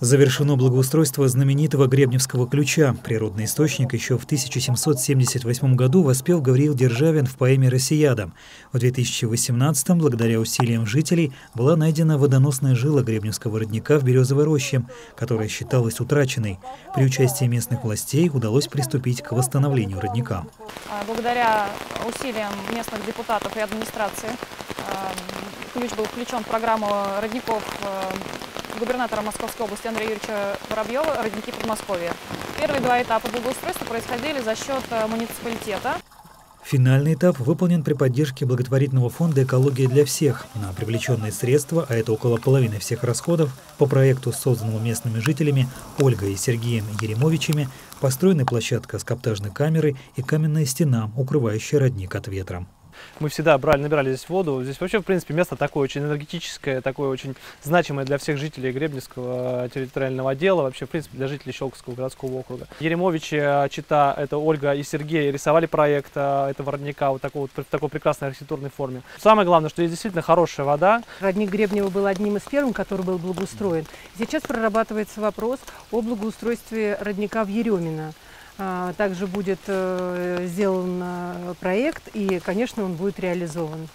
Завершено благоустройство знаменитого Гребневского ключа. Природный источник еще в 1778 году воспел Гавриил Державин в поэме «Россияда». В 2018 благодаря усилиям жителей, была найдена водоносная жила Гребневского родника в Березовой роще, которая считалась утраченной. При участии местных властей удалось приступить к восстановлению родника. А, благодаря усилиям местных депутатов и администрации а, ключ был включен в программу родников а, губернатора Московской области Андрея Юрьевича Воробьева родники Подмосковья. Первые два этапа благоустройства происходили за счет э, муниципалитета. Финальный этап выполнен при поддержке благотворительного фонда «Экология для всех». На привлеченные средства, а это около половины всех расходов, по проекту, созданному местными жителями Ольгой и Сергеем Еремовичами, построена площадка с каптажной камерой и каменная стена, укрывающая родник от ветра. Мы всегда брали, набирали здесь воду. Здесь вообще, в принципе, место такое очень энергетическое, такое очень значимое для всех жителей Гребневского территориального отдела, вообще, в принципе, для жителей Щелковского городского округа. Еремовичи, э, Чита, это Ольга и Сергей рисовали проект э, этого родника вот, такого, в такой прекрасной архитектурной форме. Самое главное, что здесь действительно хорошая вода. Родник Гребнева был одним из первых, который был благоустроен. Сейчас прорабатывается вопрос о благоустройстве родника в Еремино. А, также будет э, сделан э, проект и, конечно, он будет реализован.